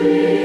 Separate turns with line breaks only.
free.